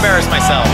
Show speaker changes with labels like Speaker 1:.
Speaker 1: embarrass myself.